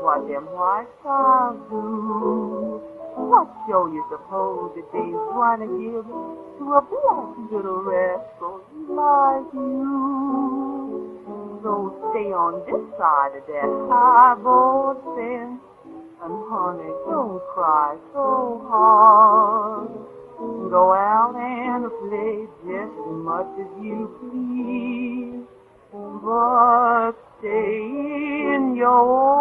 What them stars do. What show you suppose that going to give to a black little rascal like you? So stay on this side of that high board fence. And honey, don't cry so hard. Go out and play just as much as you please. But stay in your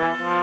Mm-hmm.